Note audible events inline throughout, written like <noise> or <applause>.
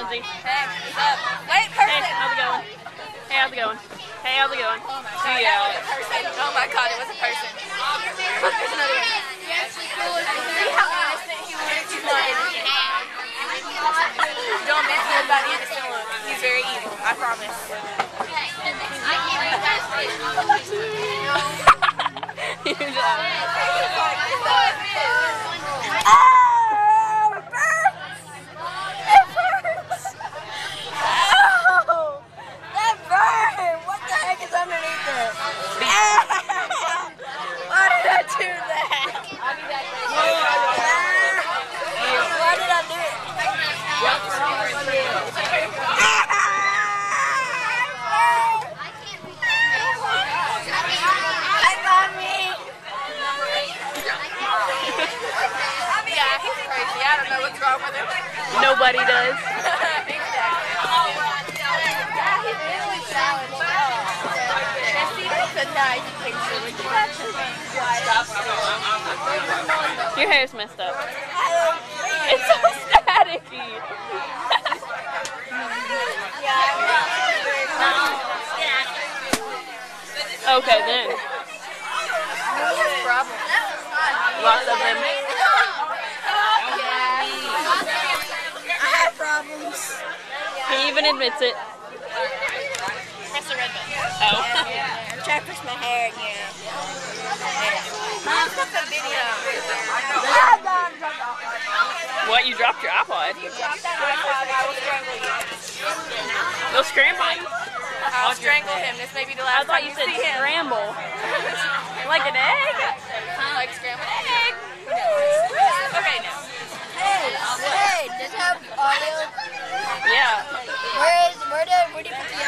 Lindsay. Hey, what's up? Wait, Hey, how's it going? Hey, how's it going? Hey, how's it going? Oh my god, that was a person. Oh my god, it was a person. Look, there's another one. See how innocent he looks? He's not innocent. Don't be fooled by the innocent look. He's very evil, I promise. You just- Oh, it burns! It burns! Oh, that burned! What the heck is underneath it? Why did I do that? Why did I do it? That's on me! Yeah, he's crazy. I don't know what's wrong with him. Nobody does. <laughs> Your hair's messed up. It's so staticky. Okay, then. Lots of them. I have problems. He even admits it. Press the red button. Oh. <laughs> I'm trying to push my hair again. Mom, stop the video. God, drop the What? You dropped your iPod? You dropped that iPod, I will strangle you. No scrambling. I'll strangle him. This may be the I last thought time you you said see him. scramble. <laughs> Like an egg? Like scrambled egg. Okay, no. Hey,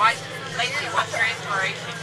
Why, like, he your inspiration.